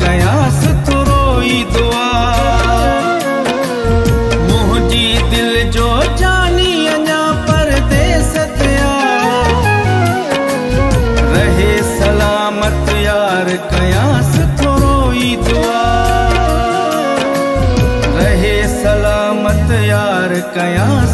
कयास तू रोई दुआ मुंहिंजी दिलि जो जानी अञा परदेस थिया रहे सलामत यार कयास तू दुआ रहे सलामत यार कयास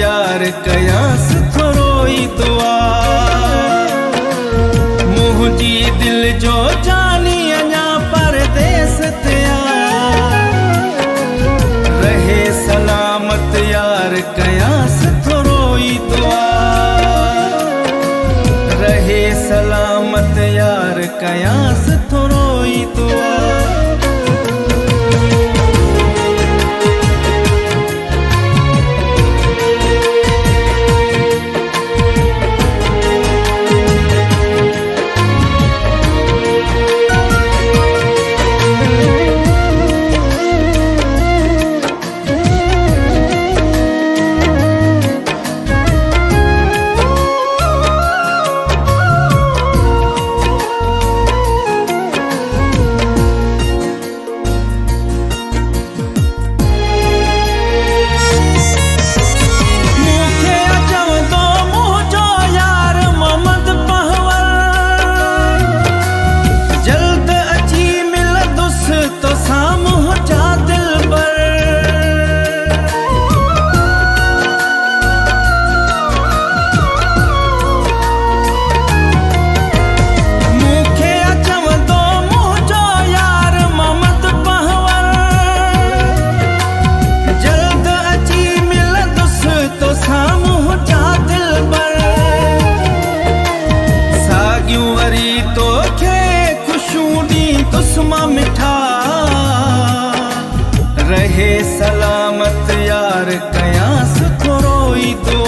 यार कयास थरोई तो हे सलामत यार कया सुखरोई तू?